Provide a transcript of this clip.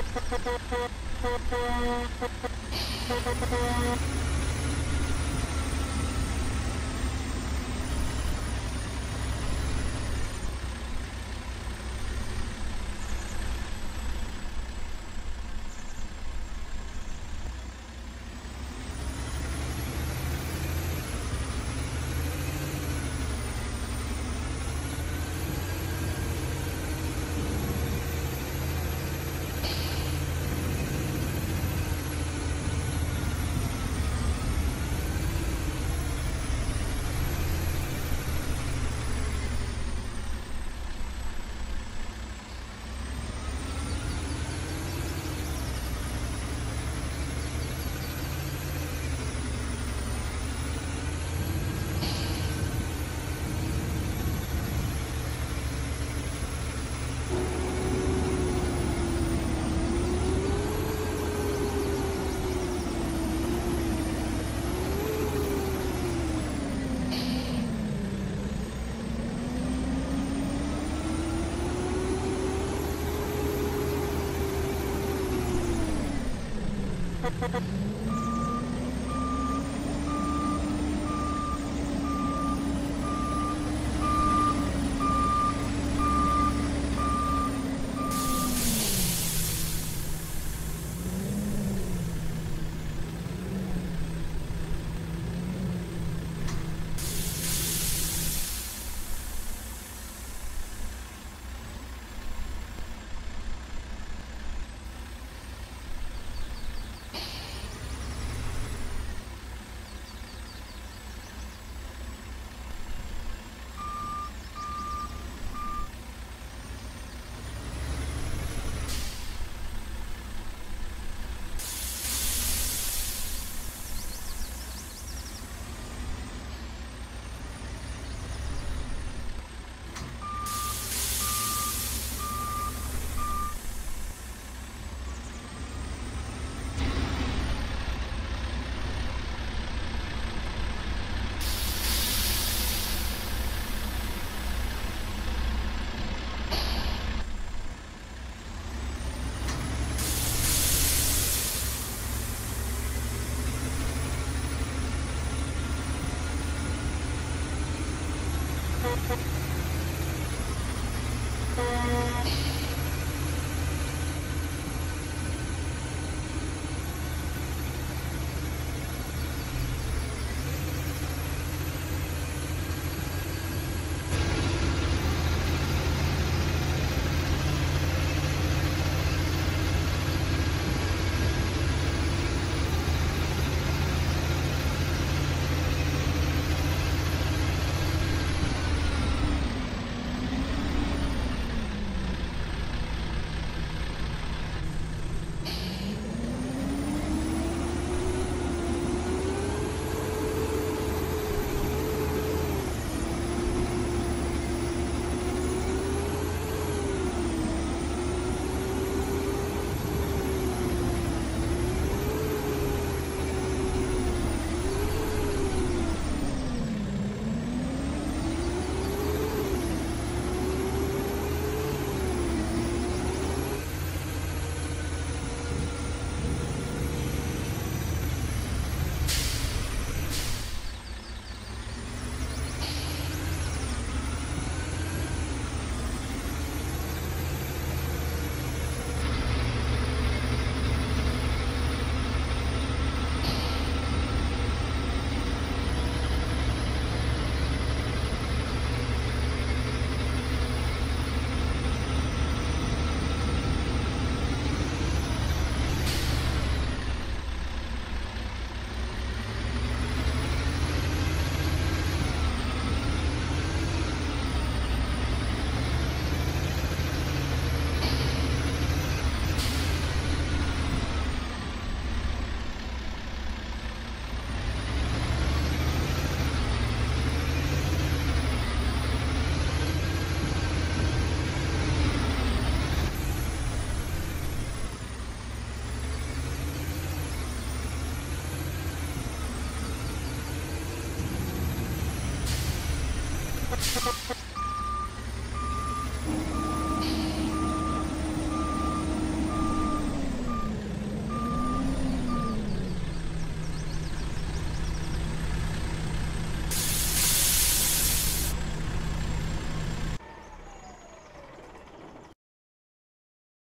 you Ha ha ha! you.